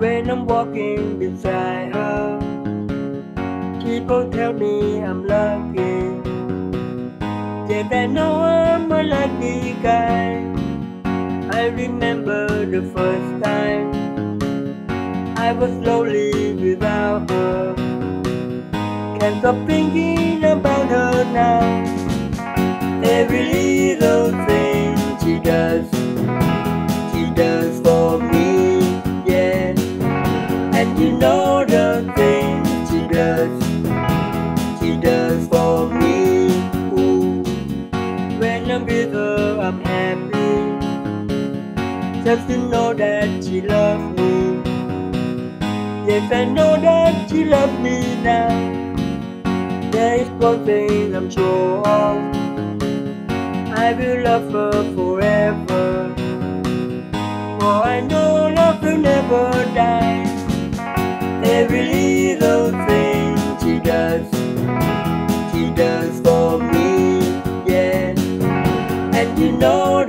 when I'm walking beside her. People tell me I'm lucky. I know I'm a lucky guy. I remember the first time I was lonely without her. Can't stop thinking about her now. Every little Just to know that she loves me. Yes, I know that she loves me now. There is one thing I'm sure of. I will love her forever. For I know love will never die. Every little thing she does, she does for me, yeah. And you know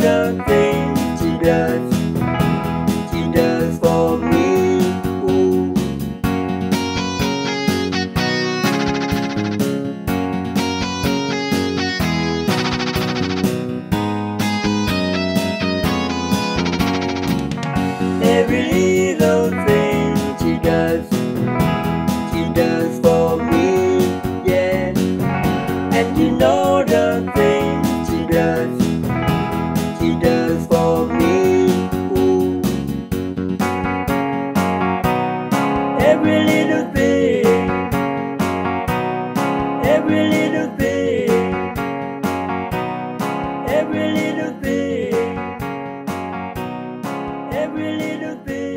Every little thing, every little thing, every little thing. Every little thing.